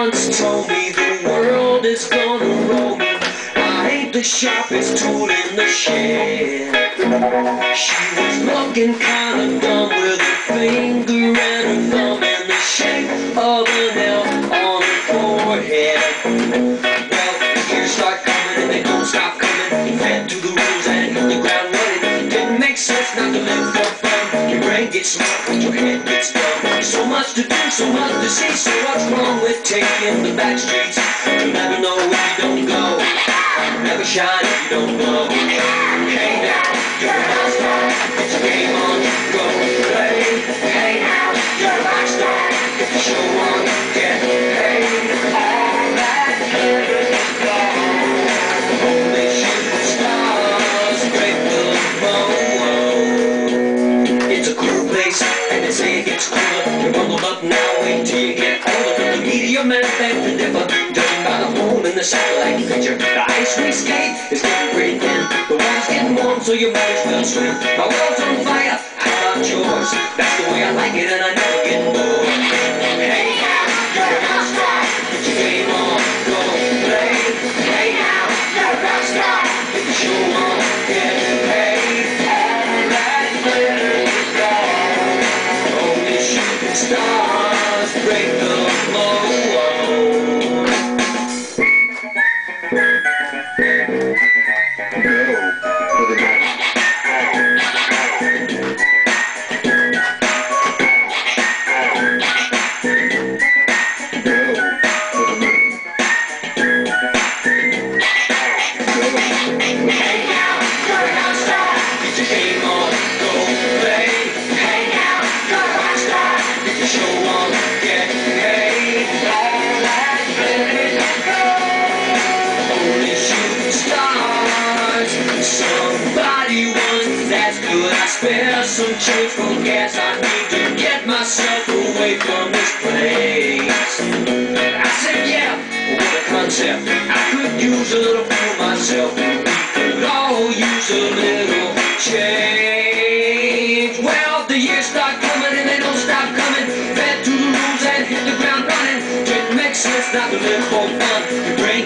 once told me the world is gonna roll me. I ain't the sharpest tool in the shed. She was looking kinda dumb with her finger and her thumb in the shape of an L on her forehead. Well, the years start coming and they don't stop coming. Fed to the rules and hit the ground running. Didn't make sense not to live for fun. Your brain gets smart, but your head gets do, so much to see. So what's wrong with taking the back streets? You'll never know if you don't go. Never shine if you don't glow. Media man beg to differ. Judging by the hole in the satellite picture. The ice we skate is getting pretty thin. The water's getting warm, so you might as well swim. My world's on fire, how about yours? That's the way I like it, and I never get bored. Asked, could I spare some change for gas? I need to get myself away from this place. I said, yeah, what a concept. I could use a little for myself. We could all use a little change. Well, the years start coming and they don't stop coming. Fed to the rules and hit the ground running. Didn't make sense not to live for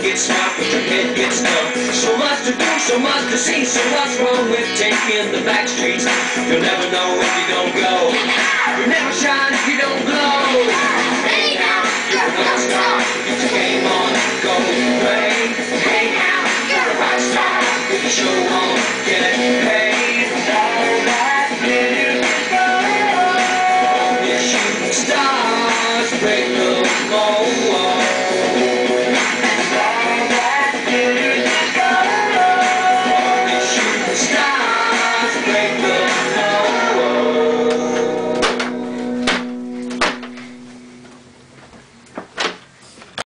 gets smart, but your head gets dumb. So much to do, so much to see. So what's wrong with taking the back streets? You'll never know if you don't go. You'll never shine if you don't glow. Hey now, you're a rock star. Get your game on, go play. Hey now, you're a rock star. Get the show on, get paid. All that glitters is gold. Only stars break the mold.